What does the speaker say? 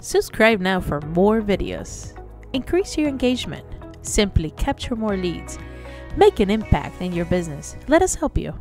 Subscribe now for more videos. Increase your engagement. Simply capture more leads. Make an impact in your business. Let us help you.